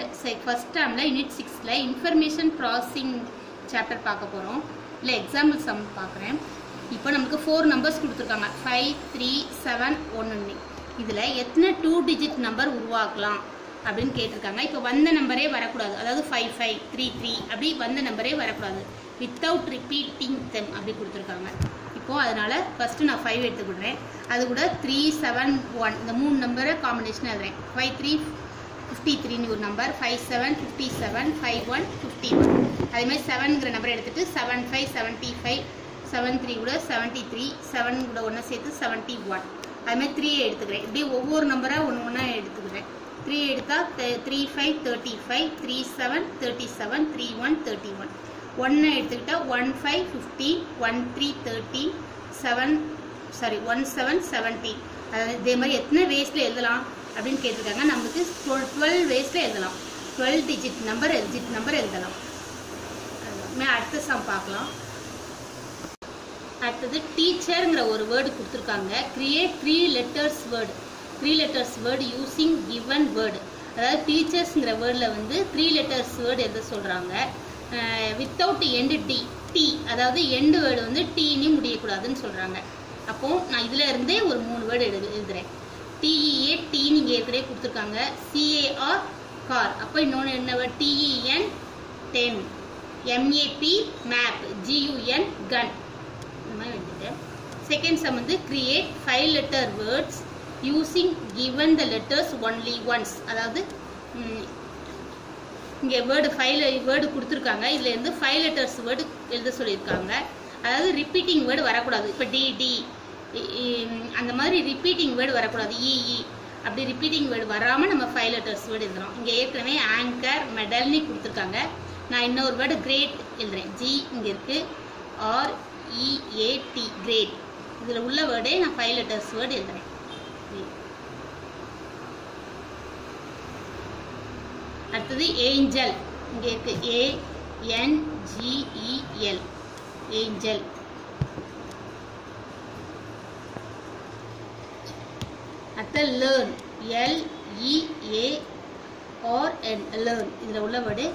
Third first டேர்மில் unit சிக்ஸில் information processing chapter பார்க்க போகிறோம் இல்லை எக்ஸாம்பிள் சம் பார்க்குறேன். இப்போ நமக்கு ஃபோர் நம்பர்ஸ் கொடுத்துருக்காங்க. ஃபைவ் த்ரீ செவன் ஒன்று இதில் எத்தனை டூ டிஜிட் நம்பர் உருவாக்கலாம் அப்படின்னு கேட்டிருக்காங்க. இப்போ வந்த நம்பரே வரக்கூடாது. அதாவது ஃபைவ் ஃபைவ் த்ரீ த்ரீ அப்படி வந்த நம்பரே வரக்கூடாது. வித்தவுட் ரிப்பீட்டிங் தெம் அப்படி கொடுத்துருக்காங்க. இப்போது அதனால் ஃபஸ்ட்டு நான் ஃபைவ் எடுத்துக்கிடுறேன் அது கூட த்ரீ செவன் ஒன் இந்த மூணு நம்பரை காம்பினேஷன் எழுதுறேன். ஃபைவ் த்ரீ ஃபிஃப்டி த்ரீன்னு ஒரு number five seven fifty seven five one fifty one அதேமாதிரி செவனுங்கிற நம்பர் எடுத்துகிட்டு seven five seventy five seven three கூட செவன்ட்டி த்ரீ செவன் கூட ஒன்று சேர்த்து செவன்ட்டி ஒன் அதுமாதிரி த்ரீ எடுத்துக்கிறேன். இப்படி ஒவ்வொரு நம்பராக ஒன்று ஒன்றா எடுத்துக்கிறேன். த்ரீ எடுத்தால் three five thirty five three seven thirty seven three one thirty one ஒன்று எடுத்துக்கிட்டால் one five fifty one three thirty seven sorry one seven seventy அதாவது இதே மாதிரி எத்தனை வேஸ்ட்டில் எழுதலாம்? அப்படின்னு கேட்டிருக்காங்க. நமக்கு டுவெல் டுவெல் வேஸில் எழுதலாம். Twelve digit number digit number எழுதலாம். மே அடுத்த சம் பார்க்கலாம். அடுத்தது டீச்சருங்கிற ஒரு வேர்டு கொடுத்துருக்காங்க. Create three letters word three letters word using given word அதாவது டீச்சர்ஸுங்கிற வேர்டில் வந்து த்ரீ லெட்டர்ஸ் வேர்டு எழுத சொல்கிறாங்க வித்தவுட் எண்டு டி டி அதாவது எண்டு வேர்டு வந்து டீனி முடியக்கூடாதுன்னு சொல்கிறாங்க அப்போ நான் இதில் இருந்தே ஒரு மூணு வேர்டு எழுது எழுதுறேன். டிஇஏ டி நீங்கள் ஏற்கனவே கொடுத்துருக்காங்க. சிஏஆர் கார் அப்போ இன்னொன்று என்ன T E N ten M A P map G U N கன் இந்த மாதிரி வந்துட்டு செகண்ட் சம் வந்து create five letter words using given the letters only once அதாவது இங்கே வேர்டு ஃபைவ் வேர்டு கொடுத்துருக்காங்க. இதுலேருந்து ஃபைவ் லெட்டர்ஸ் வேர்டு எழுத சொல்லியிருக்காங்க. அதாவது ரிப்பீட்டிங் வேர்டு வரக்கூடாது. இப்போ டி டி அந்த மாதிரி ரிப்பீட்டிங் வேர்டு வரக்கூடாது. இஇ அப்படி ரிப்பீட்டிங் வேர்டு வராமல் நம்ம ஃபைவ் லெட்டர்ஸ் வேர்டு எழுதுறோம் இங்கே ஏற்கனவே ஆங்கர் மெடல்னு கொடுத்துருக்காங்க. நான் இன்னொரு வேர்டு கிரேட் எழுதுறேன். ஜி இங்கே இருக்குது ஆர் இஏடி e, கிரேட் இதில் உள்ள வேர்டே நான் ஃபைவ் லெட்டர்ஸ் வேர்டு எழுதுறேன். அடுத்தது ஏஞ்சல் இங்கே இருக்குது ஏ ஏஞ்சல் அடுத்த learn L E A R N R N learn இதில் உள்ள வேர்டு